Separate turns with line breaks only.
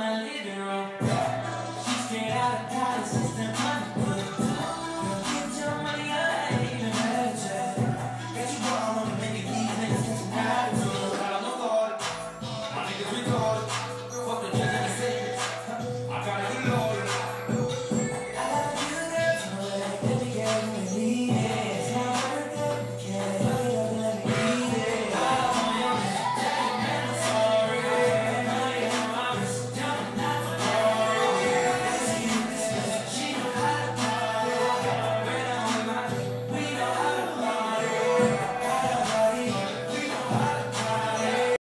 my living room. She straight out of college, system.